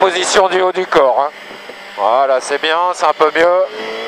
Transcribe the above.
position du haut du corps. Hein. Voilà, c'est bien, c'est un peu mieux.